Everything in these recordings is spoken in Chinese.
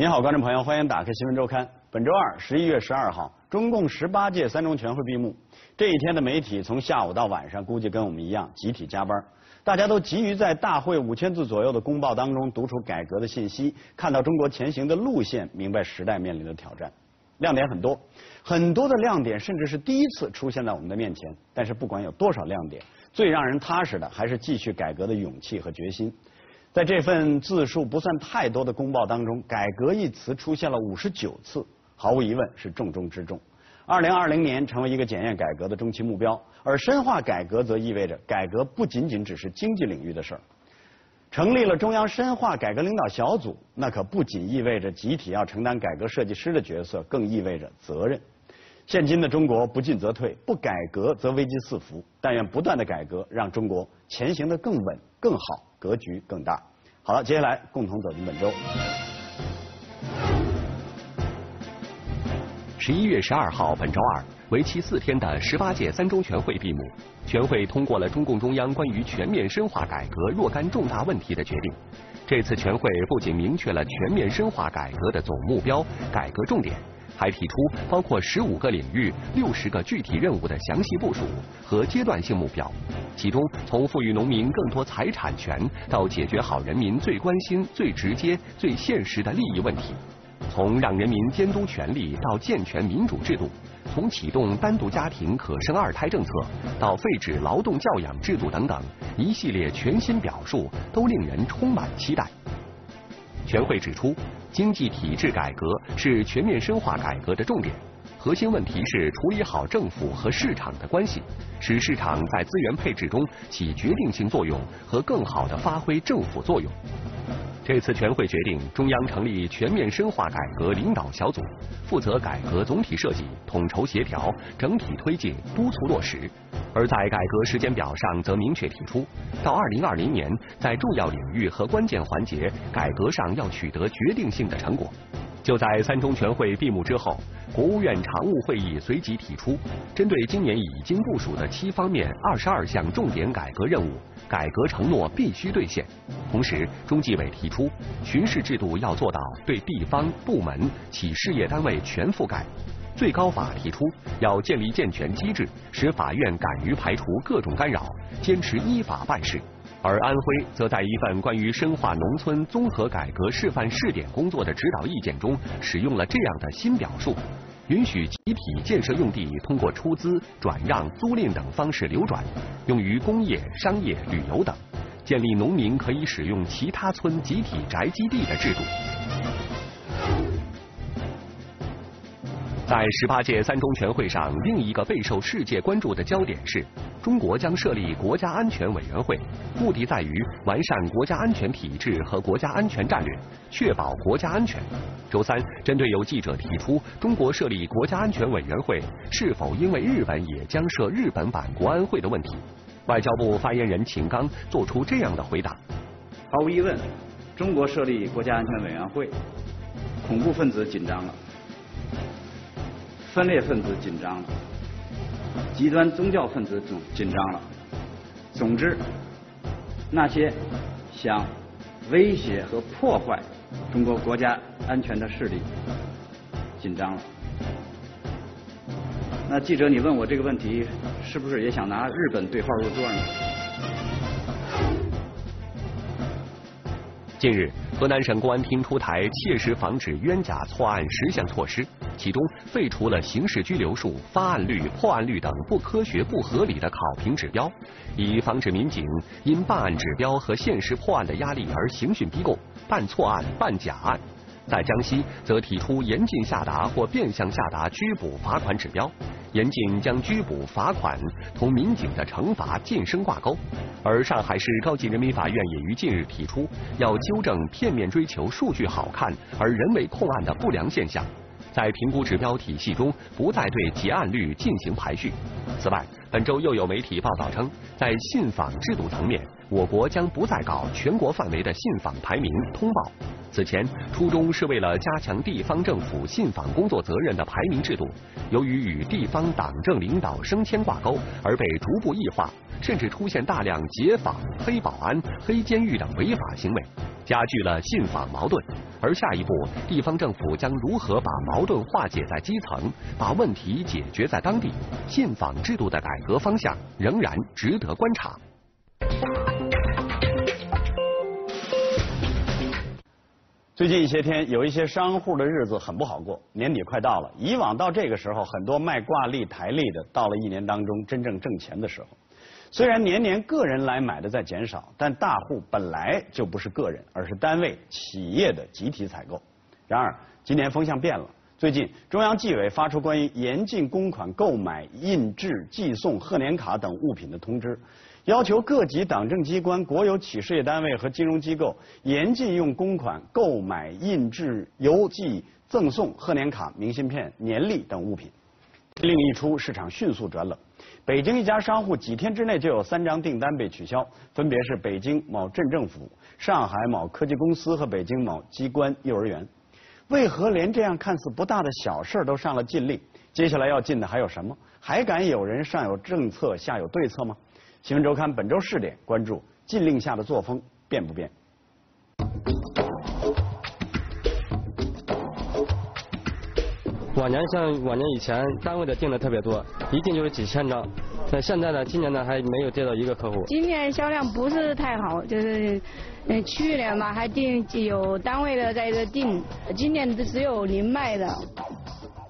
您好，观众朋友，欢迎打开新闻周刊。本周二，十一月十二号，中共十八届三中全会闭幕。这一天的媒体从下午到晚上，估计跟我们一样，集体加班。大家都急于在大会五千字左右的公报当中读出改革的信息，看到中国前行的路线，明白时代面临的挑战。亮点很多，很多的亮点甚至是第一次出现在我们的面前。但是不管有多少亮点，最让人踏实的还是继续改革的勇气和决心。在这份字数不算太多的公报当中，“改革”一词出现了五十九次，毫无疑问是重中之重。二零二零年成为一个检验改革的中期目标，而深化改革则意味着改革不仅仅只是经济领域的事儿。成立了中央深化改革领导小组，那可不仅意味着集体要承担改革设计师的角色，更意味着责任。现今的中国不进则退，不改革则危机四伏。但愿不断的改革，让中国前行的更稳、更好，格局更大。好了，接下来共同走进本周。十一月十二号，本周二，为期四天的十八届三中全会闭幕。全会通过了中共中央关于全面深化改革若干重大问题的决定。这次全会不仅明确了全面深化改革的总目标、改革重点，还提出包括十五个领域、六十个具体任务的详细部署和阶段性目标。其中，从赋予农民更多财产权，到解决好人民最关心、最直接、最现实的利益问题；从让人民监督权利到健全民主制度；从启动单独家庭可生二胎政策到废止劳动教养制度等等，一系列全新表述都令人充满期待。全会指出，经济体制改革是全面深化改革的重点。核心问题是处理好政府和市场的关系，使市场在资源配置中起决定性作用和更好地发挥政府作用。这次全会决定，中央成立全面深化改革领导小组，负责改革总体设计、统筹协调、整体推进、督促落实。而在改革时间表上，则明确提出，到二零二零年，在重要领域和关键环节改革上要取得决定性的成果。就在三中全会闭幕之后，国务院常务会议随即提出，针对今年已经部署的七方面二十二项重点改革任务，改革承诺必须兑现。同时，中纪委提出，巡视制度要做到对地方部门、企事业单位全覆盖。最高法提出，要建立健全机制，使法院敢于排除各种干扰，坚持依法办事。而安徽则在一份关于深化农村综合改革示范试点工作的指导意见中，使用了这样的新表述：允许集体建设用地通过出资、转让、租赁等方式流转，用于工业、商业、旅游等；建立农民可以使用其他村集体宅基地的制度。在十八届三中全会上，另一个备受世界关注的焦点是，中国将设立国家安全委员会，目的在于完善国家安全体制和国家安全战略，确保国家安全。周三，针对有记者提出中国设立国家安全委员会是否因为日本也将设日本版国安会的问题，外交部发言人秦刚作出这样的回答：毫无疑问，中国设立国家安全委员会，恐怖分子紧张了。分裂分子紧张了，极端宗教分子紧紧张了。总之，那些想威胁和破坏中国国家安全的势力紧张了。那记者，你问我这个问题，是不是也想拿日本对号入座呢？近日，河南省公安厅出台切实防止冤假错案十项措施。其中废除了刑事拘留数、发案率、破案率等不科学、不合理的考评指标，以防止民警因办案指标和现实破案的压力而刑讯逼供、办错案、办假案。在江西，则提出严禁下达或变相下达拘捕、罚款指标，严禁将拘捕、罚款同民警的惩罚晋升挂钩。而上海市高级人民法院也于近日提出，要纠正片面追求数据好看而人为控案的不良现象。在评估指标体系中，不再对结案率进行排序。此外，本周又有媒体报道称，在信访制度层面，我国将不再搞全国范围的信访排名通报。此前，初衷是为了加强地方政府信访工作责任的排名制度，由于与地方党政领导升迁挂钩，而被逐步异化，甚至出现大量劫访、黑保安、黑监狱等违法行为，加剧了信访矛盾。而下一步，地方政府将如何把矛盾化解在基层，把问题解决在当地？信访制度的改革方向仍然值得观察。最近一些天，有一些商户的日子很不好过。年底快到了，以往到这个时候，很多卖挂历、台历的，到了一年当中真正挣钱的时候。虽然年年个人来买的在减少，但大户本来就不是个人，而是单位、企业的集体采购。然而，今年风向变了。最近，中央纪委发出关于严禁公款购买、印制、寄送贺年卡等物品的通知。要求各级党政机关、国有企事业单位和金融机构严禁用公款购买、印制、邮寄、赠送贺年卡、明信片、年历等物品。令一出，市场迅速转冷。北京一家商户几天之内就有三张订单被取消，分别是北京某镇政府、上海某科技公司和北京某机关幼儿园。为何连这样看似不大的小事都上了禁令？接下来要禁的还有什么？还敢有人上有政策下有对策吗？新闻周刊本周试点关注禁令下的作风变不变？往年像往年以前单位的订的特别多，一订就是几千张。那现在呢？今年呢还没有接到一个客户。今年销量不是太好，就是嗯去年嘛还订有单位的在这订，今年只有零卖的。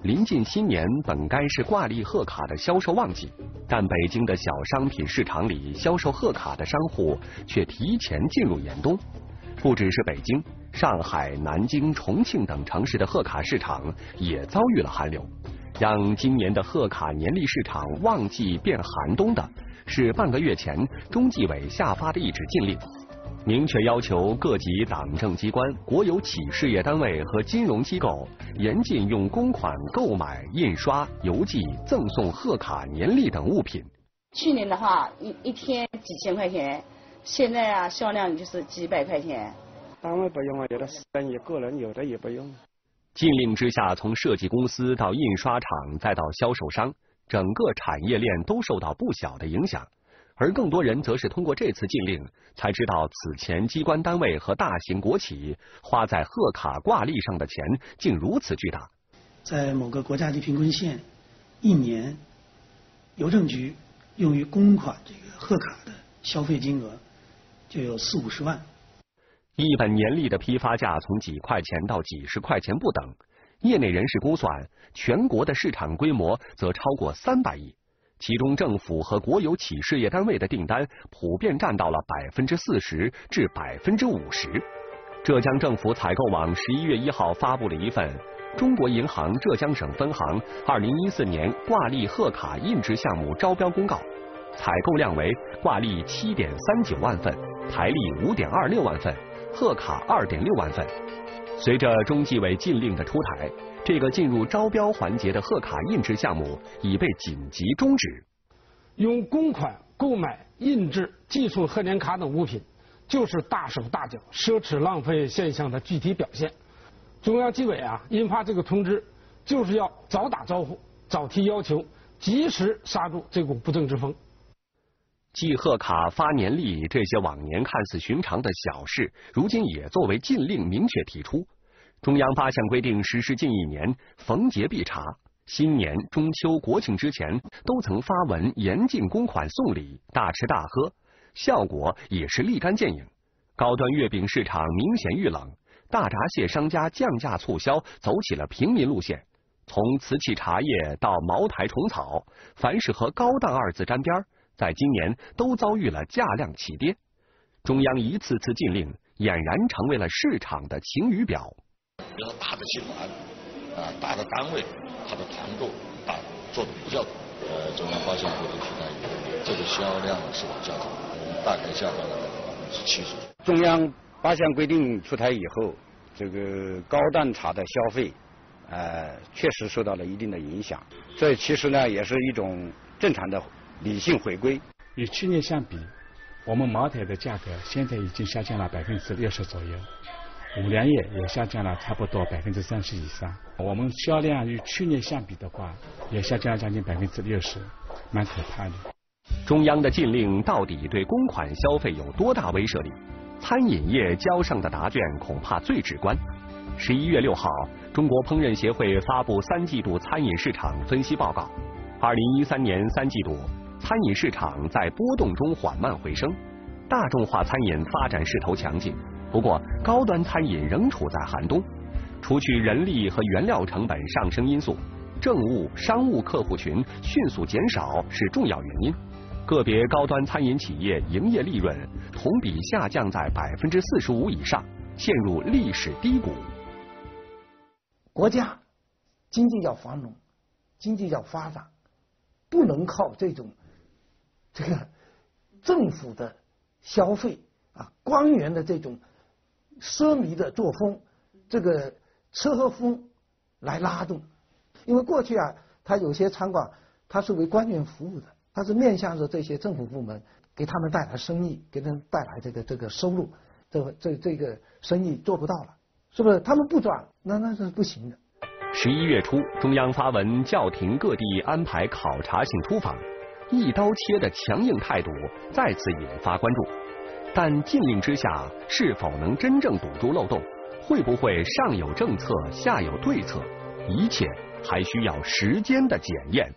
临近新年，本该是挂历贺卡的销售旺季，但北京的小商品市场里，销售贺卡的商户却提前进入严冬。不只是北京、上海、南京、重庆等城市的贺卡市场也遭遇了寒流。让今年的贺卡年历市场旺季变寒冬的，是半个月前中纪委下发的一纸禁令。明确要求各级党政机关、国有企事业单位和金融机构严禁用公款购买、印刷、邮寄、赠送贺卡、年历等物品。去年的话，一一天几千块钱，现在啊，销量就是几百块钱。单位不用啊，有的私人也个人有的也不用。禁令之下，从设计公司到印刷厂再到销售商，整个产业链都受到不小的影响。而更多人则是通过这次禁令才知道，此前机关单位和大型国企花在贺卡挂历上的钱竟如此巨大。在某个国家级贫困县，一年邮政局用于公款这个贺卡的消费金额就有四五十万。一本年历的批发价从几块钱到几十块钱不等，业内人士估算，全国的市场规模则超过三百亿。其中，政府和国有企事业单位的订单普遍占到了百分之四十至百分之五十。浙江政府采购网十一月一号发布了一份中国银行浙江省分行二零一四年挂历贺卡印制项目招标公告，采购量为挂历七点三九万份，台历五点二六万份，贺卡二点六万份。随着中纪委禁令的出台。这个进入招标环节的贺卡印制项目已被紧急终止。用公款购买、印制、寄送贺年卡等物品，就是大手大脚、奢侈浪费现象的具体表现。中央纪委啊印发这个通知，就是要早打招呼、早提要求，及时刹住这股不正之风。寄贺卡、发年历这些往年看似寻常的小事，如今也作为禁令明确提出。中央八项规定实施近一年，逢节必查，新年、中秋、国庆之前都曾发文严禁公款送礼、大吃大喝，效果也是立竿见影。高端月饼市场明显遇冷，大闸蟹商家降价促销，走起了平民路线。从瓷器茶叶到茅台虫草，凡是和高档二字沾边儿，在今年都遭遇了价量起跌。中央一次次禁令，俨然成为了市场的晴雨表。比较大的集团啊，大的单位，它的团购大做的比较多。呃，中央八项规定出台以后，这个销量是往下走，大概下降了百分之七十。中央八项规定出台以后，这个高档茶的消费，呃，确实受到了一定的影响。这其实呢，也是一种正常的理性回归。与去年相比，我们茅台的价格现在已经下降了百分之六十左右，五粮液也下降了差不多百分之三十以上。我们销量与去年相比的话，也下降了将近百分之六十，蛮可怕的。中央的禁令到底对公款消费有多大威慑力？餐饮业交上的答卷恐怕最直观。十一月六号，中国烹饪协会发布三季度餐饮市场分析报告。二零一三年三季度，餐饮市场在波动中缓慢回升，大众化餐饮发展势头强劲。不过，高端餐饮仍处在寒冬。除去人力和原料成本上升因素，政务、商务客户群迅速减少是重要原因。个别高端餐饮企业营业利润同比下降在百分之四十五以上，陷入历史低谷。国家经济要繁荣，经济要发展，不能靠这种这个政府的消费啊，官员的这种奢靡的作风，这个吃喝风来拉动。因为过去啊，他有些餐馆，他是为官员服务的。它是面向着这些政府部门，给他们带来生意，给他们带来这个这个收入，这这这个生意做不到了，是不是？他们不转，那那是不行的。十一月初，中央发文叫停各地安排考察性出访，一刀切的强硬态度再次引发关注。但禁令之下，是否能真正堵住漏洞？会不会上有政策，下有对策？一切还需要时间的检验。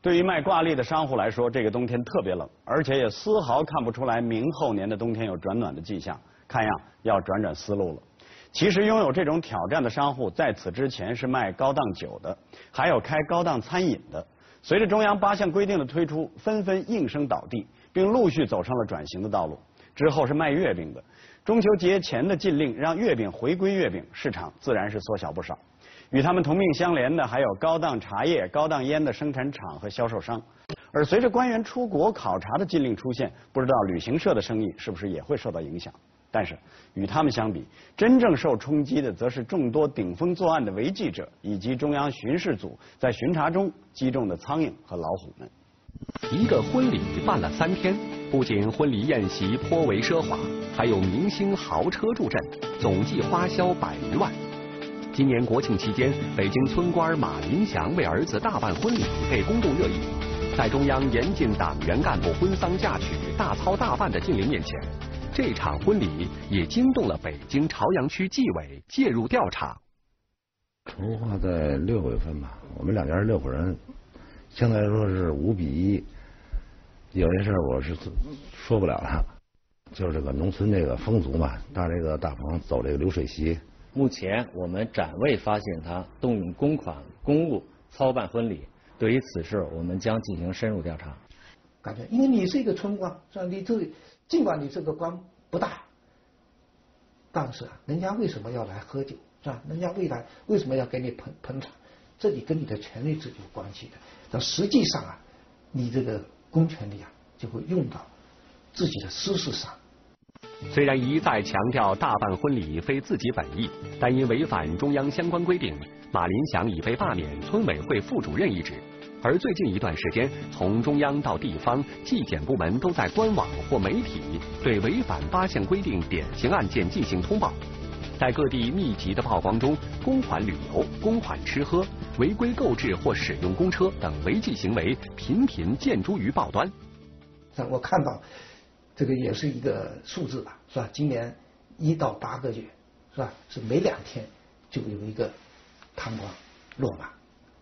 对于卖挂历的商户来说，这个冬天特别冷，而且也丝毫看不出来明后年的冬天有转暖的迹象，看样要转转思路了。其实拥有这种挑战的商户，在此之前是卖高档酒的，还有开高档餐饮的。随着中央八项规定的推出，纷纷应声倒地，并陆续走上了转型的道路。之后是卖月饼的，中秋节前的禁令让月饼回归月饼，市场自然是缩小不少。与他们同命相连的还有高档茶叶、高档烟的生产厂和销售商，而随着官员出国考察的禁令出现，不知道旅行社的生意是不是也会受到影响？但是与他们相比，真正受冲击的则是众多顶风作案的违纪者，以及中央巡视组在巡查中击中的苍蝇和老虎们。一个婚礼办了三天，不仅婚礼宴席颇为奢华，还有明星豪车助阵，总计花销百余万。今年国庆期间，北京村官马林祥为儿子大办婚礼，被公众热议。在中央严禁党员干部婚丧嫁娶、大操大办的禁令面前，这场婚礼也惊动了北京朝阳区纪委介入调查。筹划在六月份吧，我们两家六口人，相对来说是五比一。有些事儿我是说不了了，就是这个农村这个风俗嘛，搭这个大棚，走这个流水席。目前我们暂未发现他动用公款公物操办婚礼。对于此事，我们将进行深入调查。感觉，因为你是一个村官，是吧？你这尽管你这个官不大，但是啊，人家为什么要来喝酒，是吧？人家未来为什么要给你捧捧场？这里跟你的权力是有关系的。但实际上啊，你这个公权力啊，就会用到自己的私事上。虽然一再强调大办婚礼非自己本意，但因违反中央相关规定，马林祥已被罢免村委会副主任一职。而最近一段时间，从中央到地方，纪检部门都在官网或媒体对违反八项规定典型案件进行通报。在各地密集的曝光中，公款旅游、公款吃喝、违规购置或使用公车等违纪行为频频见诸于报端。我看到。这个也是一个数字吧，是吧？今年一到八个月，是吧？是每两天就有一个贪官落马，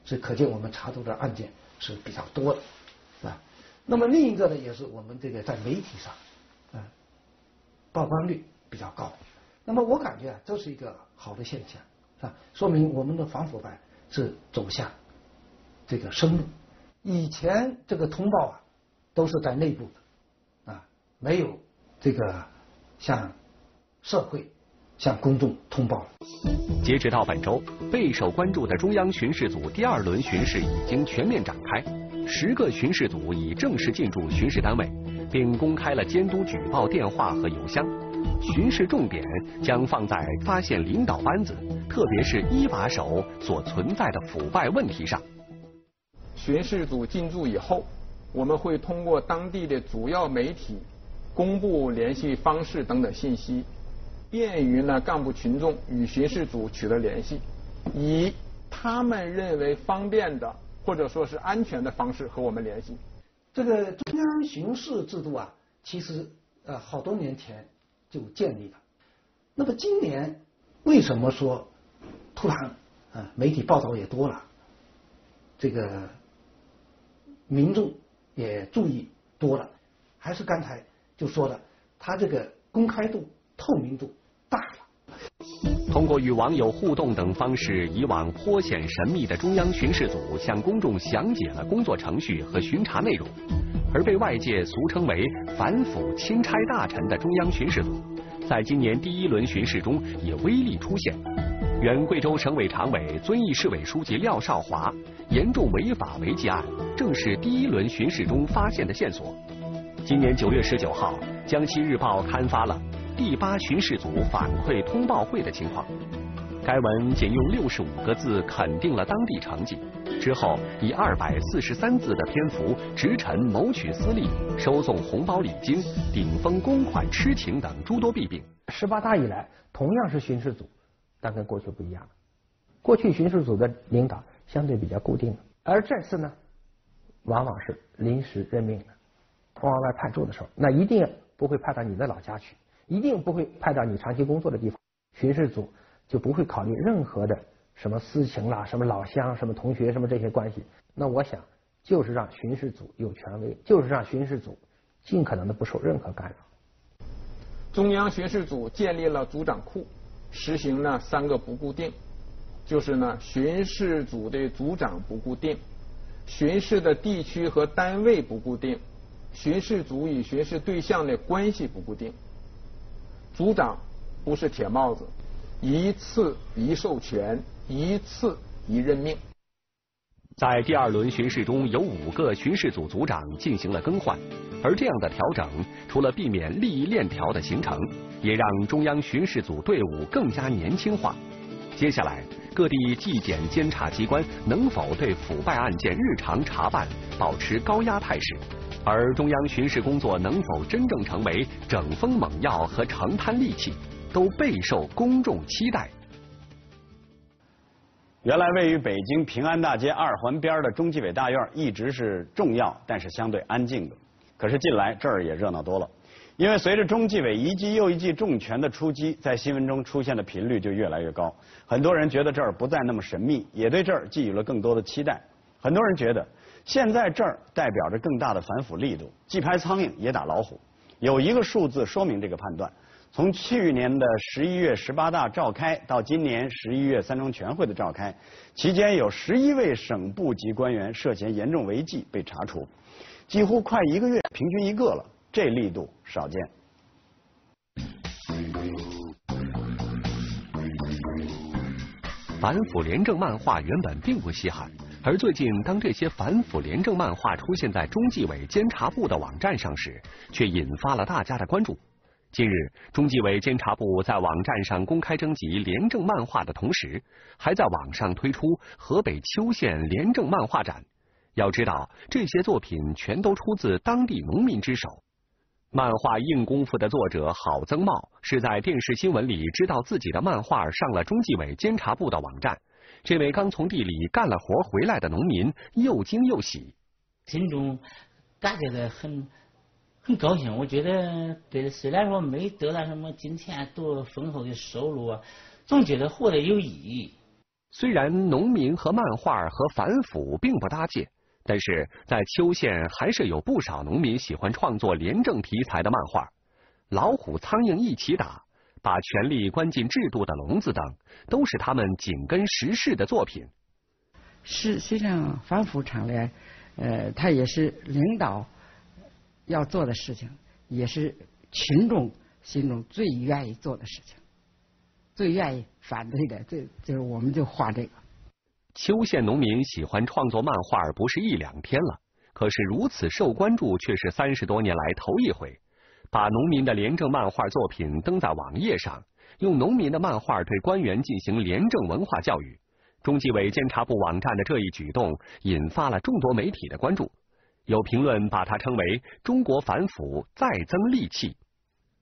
所以可见我们查处的案件是比较多的，是吧？那么另一个呢，也是我们这个在媒体上，啊，曝光率比较高。那么我感觉啊，这是一个好的现象，是吧？说明我们的反腐办是走向这个深入。以前这个通报啊，都是在内部的。啊没有这个向社会、向公众通报。截止到本周，备受关注的中央巡视组第二轮巡视已经全面展开，十个巡视组已正式进驻巡视单位，并公开了监督举报电话和邮箱。巡视重点将放在发现领导班子，特别是一把手所存在的腐败问题上。巡视组进驻以后，我们会通过当地的主要媒体公布联系方式等等信息，便于呢干部群众与巡视组取得联系，以他们认为方便的或者说是安全的方式和我们联系。这个中央巡视制度啊，其实呃好多年前就建立了。那么今年为什么说突然啊媒体报道也多了，这个民众也注意多了？还是刚才就说的，它这个公开度、透明度大了。通过与网友互动等方式，以往颇显神秘的中央巡视组向公众详解了工作程序和巡查内容，而被外界俗称为“反腐钦差大臣”的中央巡视组，在今年第一轮巡视中也威力出现。原贵州省委常委、遵义市委书记廖少华严重违法违纪案，正是第一轮巡视中发现的线索。今年九月十九号，《江西日报》刊发了第八巡视组反馈通报会的情况。该文仅用六十五个字肯定了当地成绩，之后以二百四十三字的篇幅直陈谋取私利、收送红包礼金、顶风公款痴情等诸多弊病。十八大以来，同样是巡视组，但跟过去不一样了。过去巡视组的领导相对比较固定，而这次呢，往往是临时任命的。往外派驻的时候，那一定不会派到你的老家去，一定不会派到你长期工作的地方。巡视组就不会考虑任何的什么私情啦、什么老乡、什么同学、什么这些关系。那我想，就是让巡视组有权威，就是让巡视组尽可能的不受任何干扰。中央巡视组建立了组长库，实行呢三个不固定，就是呢巡视组的组长不固定，巡视的地区和单位不固定。巡视组与巡视对象的关系不固定，组长不是铁帽子，一次一授权，一次一任命。在第二轮巡视中，有五个巡视组组长进行了更换，而这样的调整，除了避免利益链条的形成，也让中央巡视组队伍更加年轻化。接下来，各地纪检监察机关能否对腐败案件日常查办保持高压态势？而中央巡视工作能否真正成为整风猛药和长滩利器，都备受公众期待。原来位于北京平安大街二环边的中纪委大院一直是重要但是相对安静的，可是近来这儿也热闹多了，因为随着中纪委一记又一记重拳的出击，在新闻中出现的频率就越来越高。很多人觉得这儿不再那么神秘，也对这儿寄予了更多的期待。很多人觉得。现在这儿代表着更大的反腐力度，既拍苍蝇也打老虎。有一个数字说明这个判断：从去年的十一月十八大召开到今年十一月三中全会的召开，期间有十一位省部级官员涉嫌严重违纪被查处，几乎快一个月平均一个了，这力度少见。反腐廉政漫画原本并不稀罕。而最近，当这些反腐廉政漫画出现在中纪委监察部的网站上时，却引发了大家的关注。近日，中纪委监察部在网站上公开征集廉政漫画的同时，还在网上推出河北邱县廉政漫画展。要知道，这些作品全都出自当地农民之手。漫画硬功夫的作者郝增茂是在电视新闻里知道自己的漫画上了中纪委监察部的网站。这位刚从地里干了活回来的农民又惊又喜，心中感觉到很很高兴。我觉得，对，虽然说没得到什么金钱多丰厚的收入啊，总觉得活得有意义。虽然农民和漫画和反腐并不搭界，但是在邱县还是有不少农民喜欢创作廉政题材的漫画，老虎苍蝇一起打。把权力关进制度的笼子等，都是他们紧跟时事的作品。是实际上，反腐倡廉，呃，它也是领导要做的事情，也是群众心中最愿意做的事情，最愿意反对的，最就是我们就画这个。邱县农民喜欢创作漫画，不是一两天了，可是如此受关注，却是三十多年来头一回。把农民的廉政漫画作品登在网页上，用农民的漫画对官员进行廉政文化教育。中纪委监察部网站的这一举动引发了众多媒体的关注。有评论把它称为“中国反腐再增利器”。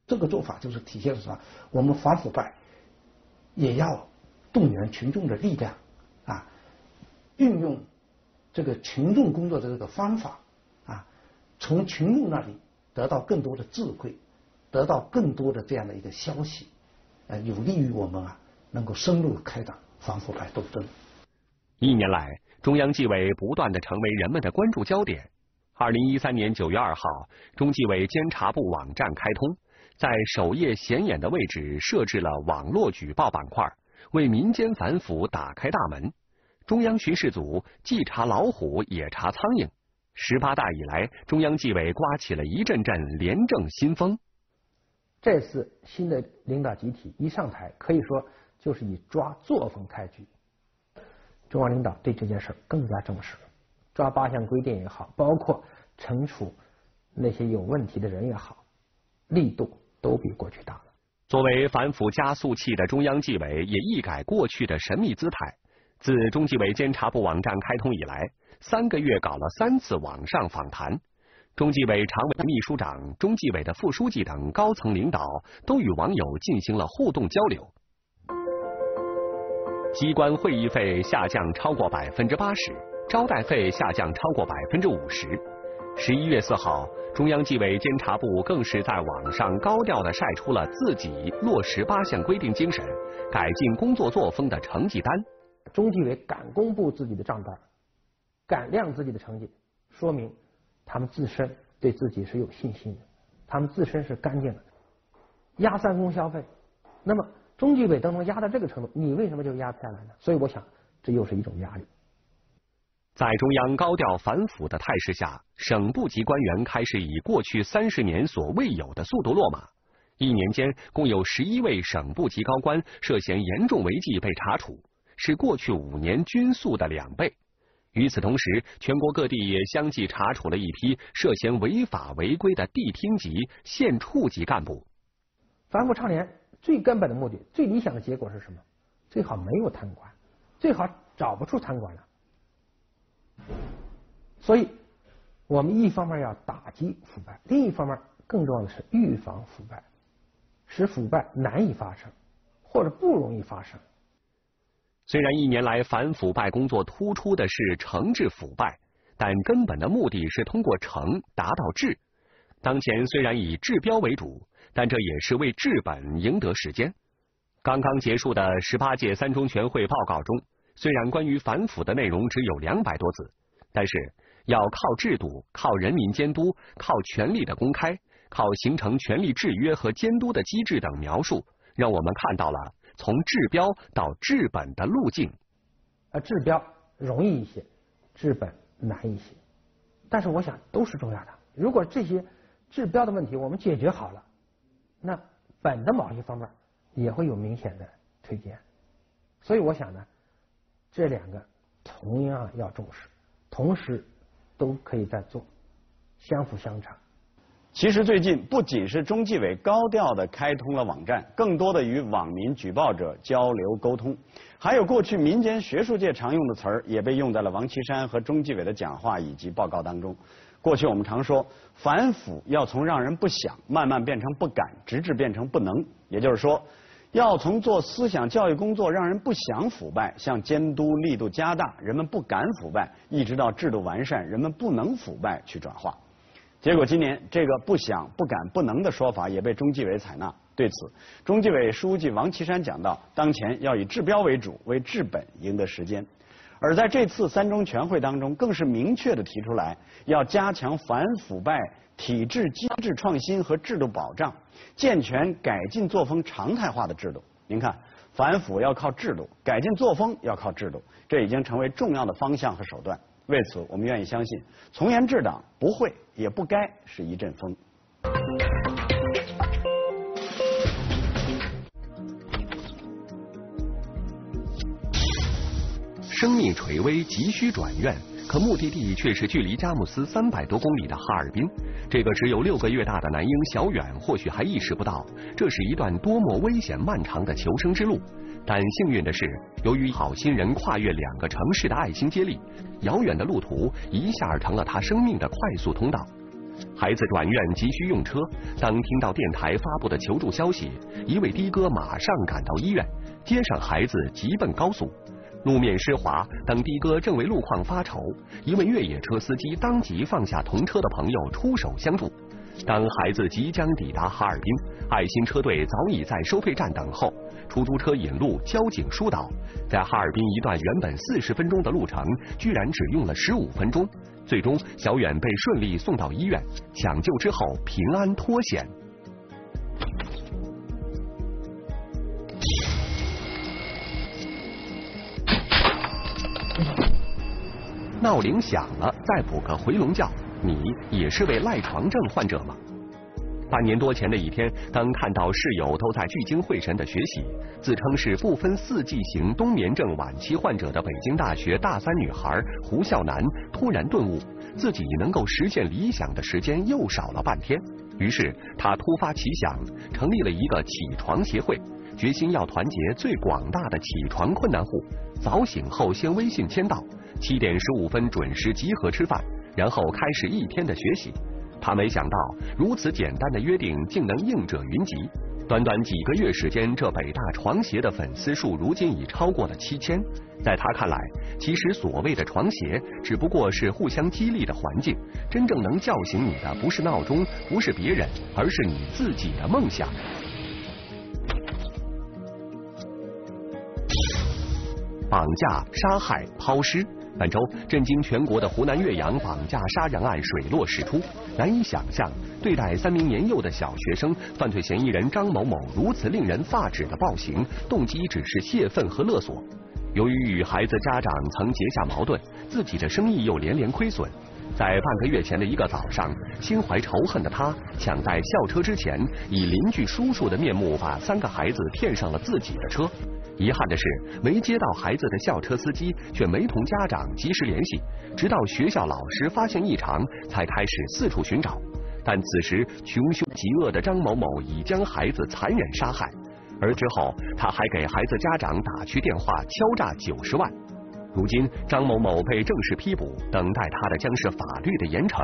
这个做法就是体现了什么？我们反腐败也要动员群众的力量啊，运用这个群众工作的这个方法啊，从群众那里得到更多的智慧，得到更多的这样的一个消息，呃，有利于我们啊能够深入开展反腐败斗争。一年来，中央纪委不断的成为人们的关注焦点。二零一三年九月二号，中纪委监察部网站开通。在首页显眼的位置设置了网络举报板块，为民间反腐打开大门。中央巡视组既查老虎也查苍蝇。十八大以来，中央纪委刮起了一阵阵廉政新风。这次新的领导集体一上台，可以说就是以抓作风开局。中央领导对这件事更加重视，抓八项规定也好，包括惩处那些有问题的人也好，力度。都比过去大了。作为反腐加速器的中央纪委也一改过去的神秘姿态。自中纪委监察部网站开通以来，三个月搞了三次网上访谈。中纪委常委、秘书长、中纪委的副书记等高层领导都与网友进行了互动交流。机关会议费下降超过百分之八十，招待费下降超过百分之五十。十一月四号。中央纪委监察部更是在网上高调的晒出了自己落实八项规定精神、改进工作作风的成绩单。中纪委敢公布自己的账单，敢亮自己的成绩，说明他们自身对自己是有信心的，他们自身是干净的。压三公消费，那么中纪委都能压到这个程度，你为什么就压不下来呢？所以我想，这又是一种压力。在中央高调反腐的态势下，省部级官员开始以过去三十年所未有的速度落马。一年间，共有十一位省部级高官涉嫌严重违纪被查处，是过去五年均速的两倍。与此同时，全国各地也相继查处了一批涉嫌违法违规的地厅级、县处级干部。反腐倡廉最根本的目的、最理想的结果是什么？最好没有贪官，最好找不出贪官来。所以，我们一方面要打击腐败，另一方面更重要的是预防腐败，使腐败难以发生，或者不容易发生。虽然一年来反腐败工作突出的是惩治腐败，但根本的目的是通过惩达到治。当前虽然以治标为主，但这也是为治本赢得时间。刚刚结束的十八届三中全会报告中。虽然关于反腐的内容只有两百多字，但是要靠制度、靠人民监督、靠权力的公开、靠形成权力制约和监督的机制等描述，让我们看到了从治标到治本的路径。啊，治标容易一些，治本难一些，但是我想都是重要的。如果这些治标的问题我们解决好了，那本的某些方面也会有明显的推荐。所以我想呢。这两个同样要重视，同时都可以在做，相辅相成。其实最近不仅是中纪委高调的开通了网站，更多的与网民举报者交流沟通，还有过去民间学术界常用的词儿，也被用在了王岐山和中纪委的讲话以及报告当中。过去我们常说，反腐要从让人不想，慢慢变成不敢，直至变成不能，也就是说。要从做思想教育工作让人不想腐败，向监督力度加大，人们不敢腐败，一直到制度完善，人们不能腐败去转化。结果今年这个不想、不敢、不能的说法也被中纪委采纳。对此，中纪委书记王岐山讲到，当前要以治标为主，为治本赢得时间。而在这次三中全会当中，更是明确的提出来，要加强反腐败体制机制创新和制度保障，健全改进作风常态化的制度。您看，反腐要靠制度，改进作风要靠制度，这已经成为重要的方向和手段。为此，我们愿意相信，从严治党不会也不该是一阵风。生命垂危，急需转院。可目的地却是距离佳木斯三百多公里的哈尔滨。这个只有六个月大的男婴小远，或许还意识不到这是一段多么危险漫长的求生之路。但幸运的是，由于好心人跨越两个城市的爱心接力，遥远的路途一下成了他生命的快速通道。孩子转院急需用车，当听到电台发布的求助消息，一位的哥马上赶到医院，接上孩子，急奔高速。路面湿滑，等的哥正为路况发愁，一位越野车司机当即放下同车的朋友出手相助。当孩子即将抵达哈尔滨，爱心车队早已在收费站等候，出租车引路，交警疏导，在哈尔滨一段原本四十分钟的路程，居然只用了十五分钟。最终，小远被顺利送到医院，抢救之后平安脱险。闹铃响了，再补个回笼觉。你也是位赖床症患者吗？半年多前的一天，当看到室友都在聚精会神的学习，自称是不分四季型冬眠症晚期患者的北京大学大三女孩胡笑楠突然顿悟，自己能够实现理想的时间又少了半天。于是他突发奇想，成立了一个起床协会，决心要团结最广大的起床困难户。早醒后先微信签到。七点十五分准时集合吃饭，然后开始一天的学习。他没想到如此简单的约定竟能应者云集。短短几个月时间，这北大床协的粉丝数如今已超过了七千。在他看来，其实所谓的床协只不过是互相激励的环境，真正能叫醒你的不是闹钟，不是别人，而是你自己的梦想。绑架、杀害、抛尸。本周震惊全国的湖南岳阳绑架杀人案水落石出，难以想象对待三名年幼的小学生，犯罪嫌疑人张某某如此令人发指的暴行，动机只是泄愤和勒索。由于与孩子家长曾结下矛盾，自己的生意又连连亏损，在半个月前的一个早上，心怀仇恨的他抢在校车之前，以邻居叔叔的面目把三个孩子骗上了自己的车。遗憾的是，没接到孩子的校车司机却没同家长及时联系，直到学校老师发现异常，才开始四处寻找。但此时穷凶极恶的张某某已将孩子残忍杀害，而之后他还给孩子家长打去电话，敲诈九十万。如今张某某被正式批捕，等待他的将是法律的严惩。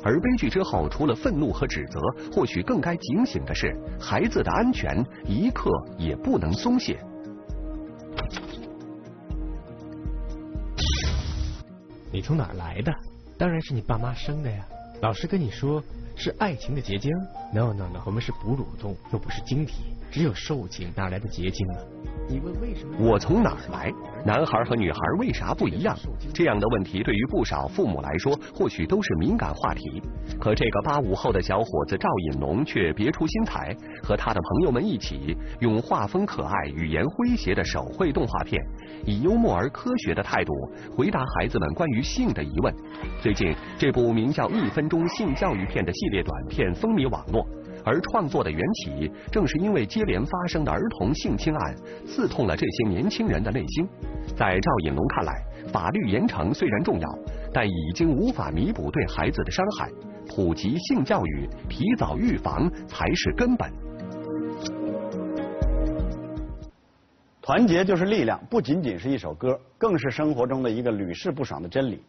而悲剧之后，除了愤怒和指责，或许更该警醒的是，孩子的安全一刻也不能松懈。你从哪儿来的？当然是你爸妈生的呀。老师跟你说是爱情的结晶。No No No，我们是哺乳动物，又不是晶体。只有受精，哪来的结晶啊？你问为什么？我从哪儿来？男孩和女孩为啥不一样？这样的问题对于不少父母来说，或许都是敏感话题。可这个八五后的小伙子赵引龙却别出心裁，和他的朋友们一起，用画风可爱、语言诙谐的手绘动画片，以幽默而科学的态度回答孩子们关于性的疑问。最近，这部名叫《一分钟性教育片》的系列短片风靡网络。而创作的缘起，正是因为接连发生的儿童性侵案，刺痛了这些年轻人的内心。在赵引龙看来，法律严惩虽然重要，但已经无法弥补对孩子的伤害。普及性教育，提早预防才是根本。团结就是力量，不仅仅是一首歌，更是生活中的一个屡试不爽的真理。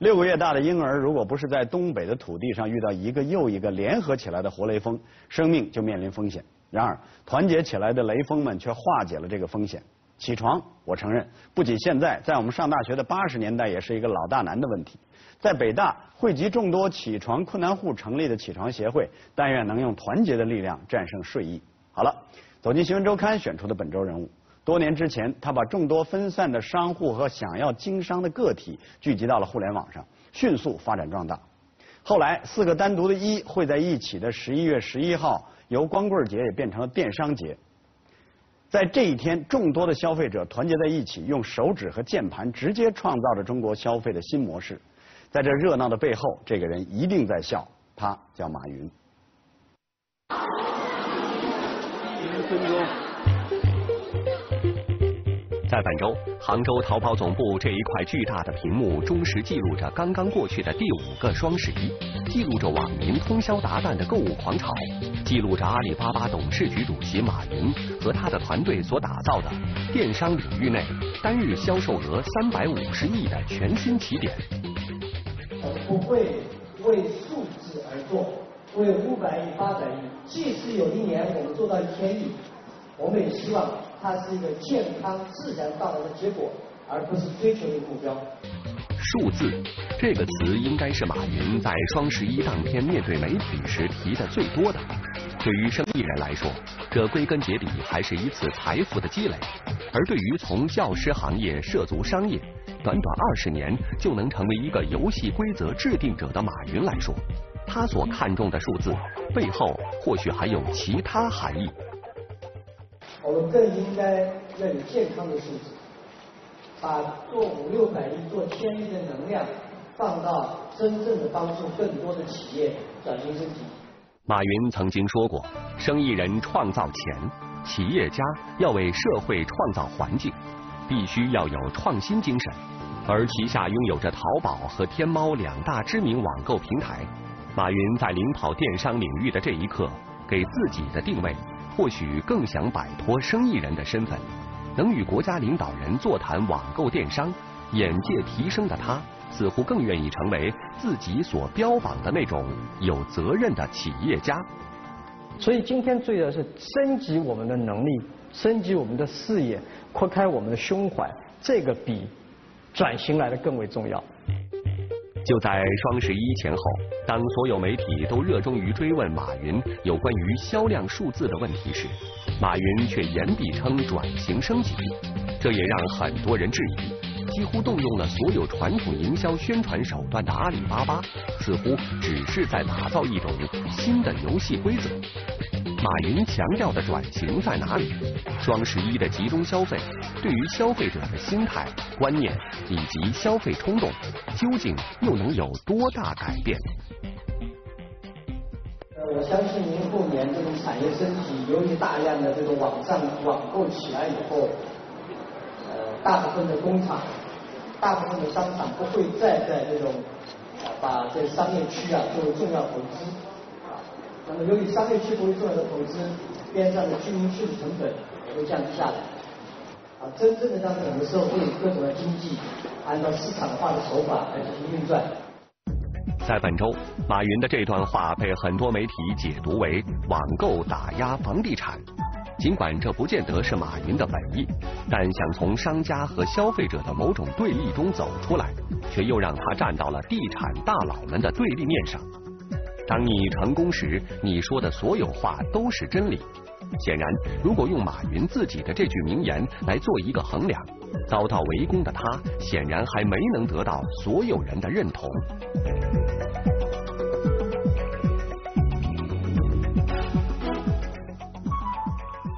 六个月大的婴儿，如果不是在东北的土地上遇到一个又一个联合起来的活雷锋，生命就面临风险。然而，团结起来的雷锋们却化解了这个风险。起床，我承认，不仅现在，在我们上大学的八十年代，也是一个老大难的问题。在北大汇集众多起床困难户成立的起床协会，但愿能用团结的力量战胜睡意。好了，走进新闻周刊选出的本周人物。多年之前，他把众多分散的商户和想要经商的个体聚集到了互联网上，迅速发展壮大。后来，四个单独的一汇在一起的十一月十一号，由光棍节也变成了电商节。在这一天，众多的消费者团结在一起，用手指和键盘直接创造着中国消费的新模式。在这热闹的背后，这个人一定在笑，他叫马云。一分钟。在本周，杭州淘宝总部这一块巨大的屏幕，忠实记录着刚刚过去的第五个双十一，记录着网民通宵达旦的购物狂潮，记录着阿里巴巴董事局主席马云和他的团队所打造的电商领域内单日销售额三百五十亿的全新起点。不会为数字而做，为五百亿、八百亿，即使有一年我们做到一千亿，我们也希望。它是一个健康自然到来的结果，而不是追求的目标。数字这个词应该是马云在双十一当天面对媒体时提的最多的。对于生意人来说，这归根结底还是一次财富的积累；而对于从教师行业涉足商业，短短二十年就能成为一个游戏规则制定者的马云来说，他所看重的数字背后或许还有其他含义。我们更应该要有健康的素质，把做五六百亿、做千亿的能量放到真正的帮助更多的企业转型升级。马云曾经说过：“生意人创造钱，企业家要为社会创造环境，必须要有创新精神。”而旗下拥有着淘宝和天猫两大知名网购平台，马云在领跑电商领域的这一刻，给自己的定位。或许更想摆脱生意人的身份，能与国家领导人座谈网购电商，眼界提升的他，似乎更愿意成为自己所标榜的那种有责任的企业家。所以今天最要是升级我们的能力，升级我们的视野，扩开我们的胸怀，这个比转型来的更为重要。就在双十一前后，当所有媒体都热衷于追问马云有关于销量数字的问题时，马云却言必称转型升级，这也让很多人质疑。几乎动用了所有传统营销宣传手段的阿里巴巴，似乎只是在打造一种新的游戏规则。马云强调的转型在哪里？双十一的集中消费对于消费者的心态、观念以及消费冲动，究竟又能有多大改变？呃，我相信明后年这种产业升级，由于大量的这个网上网购起来以后，呃，大部分的工厂、大部分的商场不会再在这种把这商业区啊作为重要投资。那么，由于商业区不会重要的投资，边上的居民区的成本也会降低下来。啊，真正的让整个社会各种的经济按照市场化的手法来进行运转。在本周，马云的这段话被很多媒体解读为网购打压房地产。尽管这不见得是马云的本意，但想从商家和消费者的某种对立中走出来，却又让他站到了地产大佬们的对立面上。当你成功时，你说的所有话都是真理。显然，如果用马云自己的这句名言来做一个衡量，遭到围攻的他，显然还没能得到所有人的认同。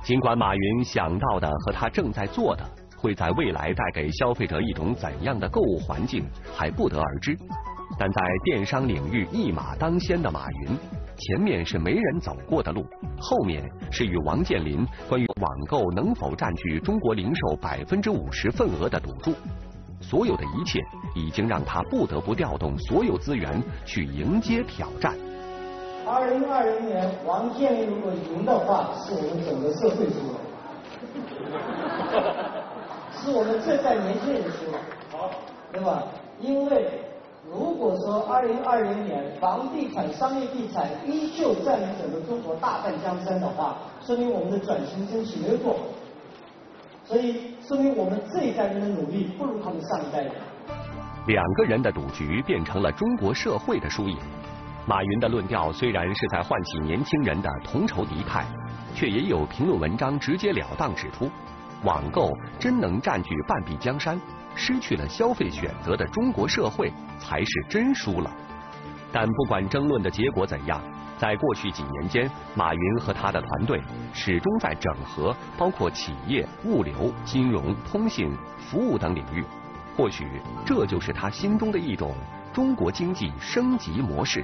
尽管马云想到的和他正在做的，会在未来带给消费者一种怎样的购物环境，还不得而知。但在电商领域一马当先的马云，前面是没人走过的路，后面是与王健林关于网购能否占据中国零售百分之五十份额的赌注。所有的一切已经让他不得不调动所有资源去迎接挑战。二零二零年，王健林如果赢的话，是我们整个社会输了，是我们这代年轻人输了，好，对吧？因为。如果说二零二零年房地产、商业地产依旧占领整个中国大半江山的话，说明我们的转型升级没有做，所以说明我们这一代人的努力不如他们上一代人。两个人的赌局变成了中国社会的输赢。马云的论调虽然是在唤起年轻人的同仇敌忾，却也有评论文章直截了当指出，网购真能占据半壁江山。失去了消费选择的中国社会才是真输了。但不管争论的结果怎样，在过去几年间，马云和他的团队始终在整合包括企业、物流、金融、通信、服务等领域。或许这就是他心中的一种中国经济升级模式。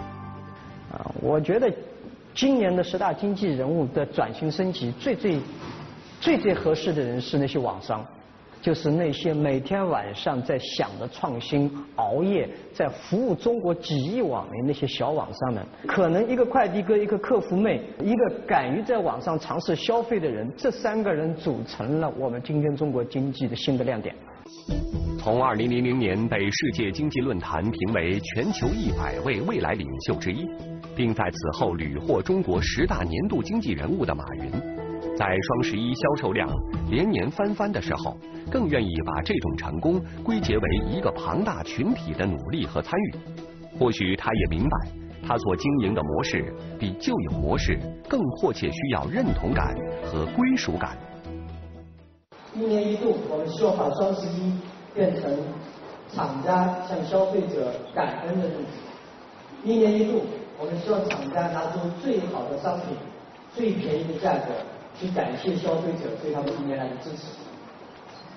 啊，我觉得今年的十大经济人物的转型升级，最最最最合适的人是那些网商。就是那些每天晚上在想着创新、熬夜在服务中国几亿网民那些小网商们。可能一个快递哥、一个客服妹、一个敢于在网上尝试消费的人，这三个人组成了我们今天中国经济的新的亮点。从2000年被世界经济论坛评为全球一百位未来领袖之一，并在此后屡获中国十大年度经济人物的马云，在双十一销售量连年翻番的时候，更愿意把这种成功归结为一个庞大群体的努力和参与。或许他也明白，他所经营的模式比旧有模式更迫切需要认同感和归属感。一年一度，我们希望把双十一变成厂家向消费者感恩的日子。一年一度，我们希望厂家拿出最好的商品、最便宜的价格，去感谢消费者对他们一年来的支持。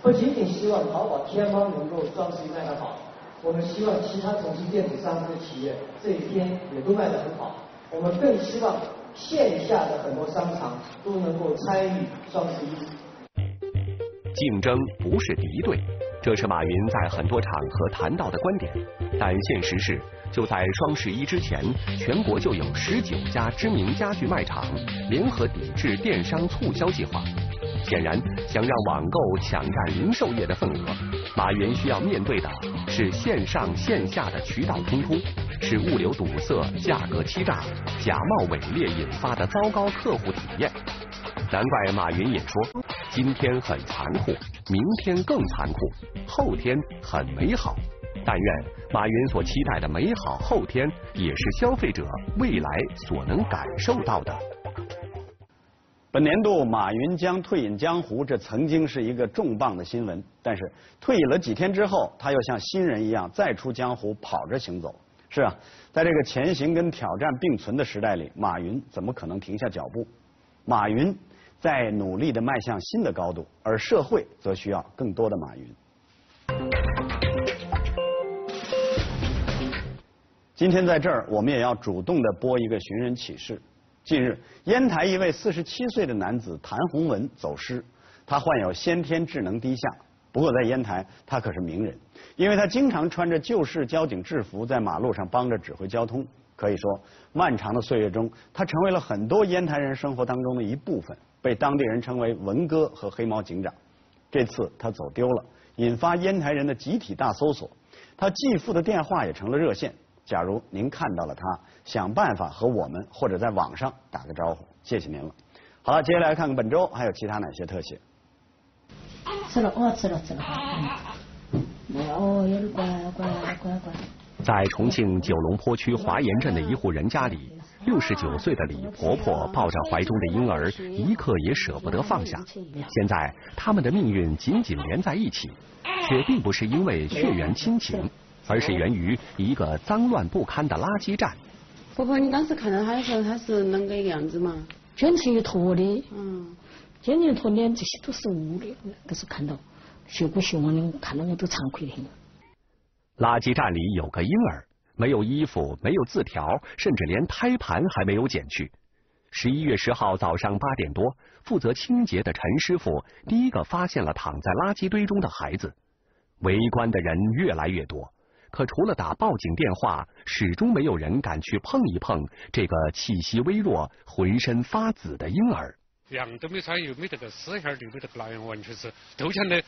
不仅仅希望淘宝、天猫能够双十一卖得好，我们希望其他从事电子商务的企业这一天也都卖得很好。我们更希望线下的很多商场都能够参与双十一。竞争不是敌对，这是马云在很多场合谈到的观点。但现实是，就在双十一之前，全国就有十九家知名家具卖场联合抵制电商促销计划。显然，想让网购抢占零售业的份额，马云需要面对的是线上线下的渠道冲突，是物流堵塞、价格欺诈、假冒伪劣引发的糟糕客户体验。难怪马云也说，今天很残酷，明天更残酷，后天很美好。但愿马云所期待的美好后天，也是消费者未来所能感受到的。本年度马云将退隐江湖，这曾经是一个重磅的新闻。但是退隐了几天之后，他又像新人一样再出江湖，跑着行走。是啊，在这个前行跟挑战并存的时代里，马云怎么可能停下脚步？马云。在努力的迈向新的高度，而社会则需要更多的马云。今天在这儿，我们也要主动的播一个寻人启事。近日，烟台一位四十七岁的男子谭洪文走失，他患有先天智能低下。不过在烟台，他可是名人，因为他经常穿着旧式交警制服，在马路上帮着指挥交通。可以说，漫长的岁月中，他成为了很多烟台人生活当中的一部分。被当地人称为“文哥”和“黑猫警长”。这次他走丢了，引发烟台人的集体大搜索。他继父的电话也成了热线。假如您看到了他，想办法和我们或者在网上打个招呼，谢谢您了。好了，接下来看看本周还有其他哪些特写。吃了，我吃了，吃了。哦，有点乖乖乖乖。在重庆九龙坡区华岩镇的一户人家里。六十九岁的李婆婆抱着怀中的婴儿，一刻也舍不得放下。现在他们的命运紧紧连在一起，却并不是因为血缘亲情，而是源于一个脏乱不堪的垃圾站。婆婆，你当时看到他的时候，他是啷个样子嘛？卷成一坨的，嗯，卷成一坨脸，这些都是污的，都是看到血骨血往的，看到我都惭愧的很。垃圾站里有个婴儿。没有衣服，没有字条，甚至连胎盘还没有剪去。十一月十号早上八点多，负责清洁的陈师傅第一个发现了躺在垃圾堆中的孩子。围观的人越来越多，可除了打报警电话，始终没有人敢去碰一碰这个气息微弱、浑身发紫的婴儿。凉都没穿，又没得个丝线，又没得个那样，完全是都像那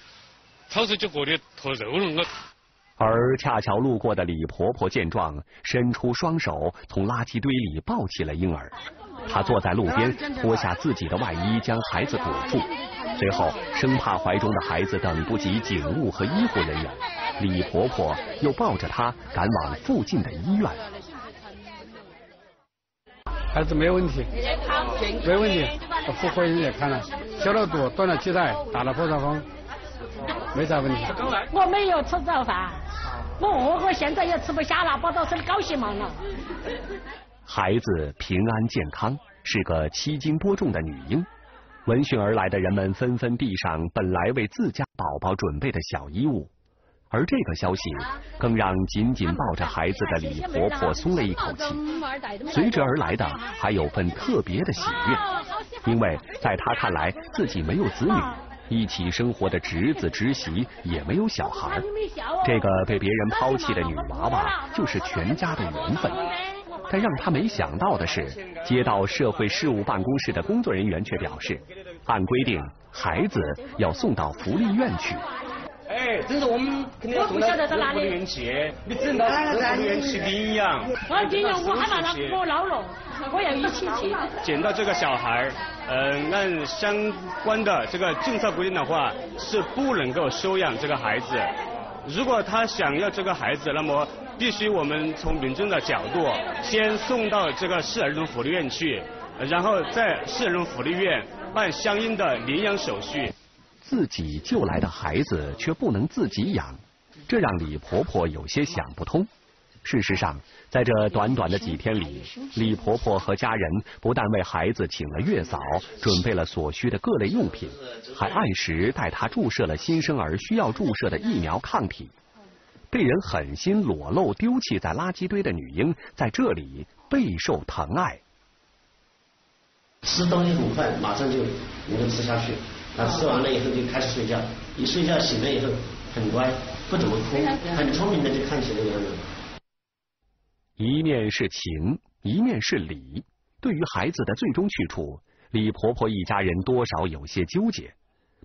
草食就过的坨肉了。我。而恰巧路过的李婆婆见状，伸出双手从垃圾堆里抱起了婴儿。她坐在路边，脱下自己的外衣，将孩子裹住。随后，生怕怀中的孩子等不及警务和医护人员，李婆婆又抱着他赶往附近的医院。孩子没问题，没问题，妇科医院看了，消了毒，断了脐带，打了破伤风，没啥问题。我没有吃早饭。我饿，我现在也吃不下了，把到手里高兴忙了。孩子平安健康，是个七斤多重的女婴。闻讯而来的人们纷纷递上本来为自家宝宝准备的小衣物，而这个消息更让紧紧抱着孩子的李婆婆松了一口气。随之而来的还有份特别的喜悦，因为在她看来，自己没有子女。一起生活的侄子侄媳也没有小孩。这个被别人抛弃的女娃娃就是全家的缘分。但让他没想到的是，街道社会事务办公室的工作人员却表示，按规定，孩子要送到福利院去。哎，这是我们肯定要送到福利院去，你只能到福利院去领养。我领养，我害怕他我老了，我要一起去。捡到这个小孩，呃，按相关的这个政策规定的话，是不能够收养这个孩子。如果他想要这个孩子，那么。必须我们从民政的角度，先送到这个市儿童福利院去，然后在市儿童福利院办相应的领养手续。自己救来的孩子却不能自己养，这让李婆婆有些想不通。事实上，在这短短的几天里，李婆婆和家人不但为孩子请了月嫂，准备了所需的各类用品，还按时带他注射了新生儿需要注射的疫苗抗体。被人狠心裸露丢弃在垃圾堆的女婴，在这里备受疼爱。吃东西很快，马上就能吃下去。他吃完了以后就开始睡觉，一睡觉醒了以后很乖，不怎么哭，很聪明的就看起来样子。一面是情，一面是理。对于孩子的最终去处，李婆婆一家人多少有些纠结。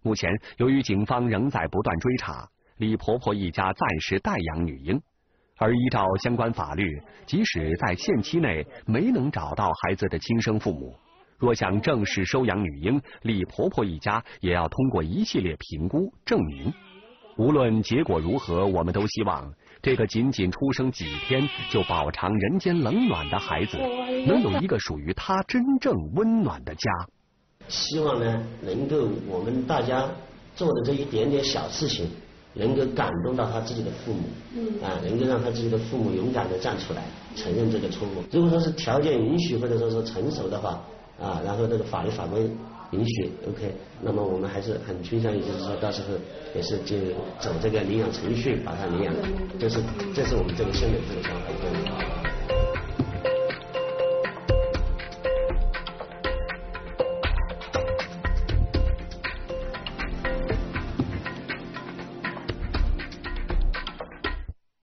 目前，由于警方仍在不断追查。李婆婆一家暂时代养女婴，而依照相关法律，即使在限期内没能找到孩子的亲生父母，若想正式收养女婴，李婆婆一家也要通过一系列评估证明。无论结果如何，我们都希望这个仅仅出生几天就饱尝人间冷暖的孩子，能有一个属于他真正温暖的家。希望呢，能够我们大家做的这一点点小事情。能够感动到他自己的父母，嗯啊，能够让他自己的父母勇敢的站出来，承认这个错误。如果说是条件允许或者说是成熟的话，啊，然后这个法律法规允许，OK，那么我们还是很倾向于就是说到时候也是就走这个领养程序把它领养，这是这是我们这个现在这个想法。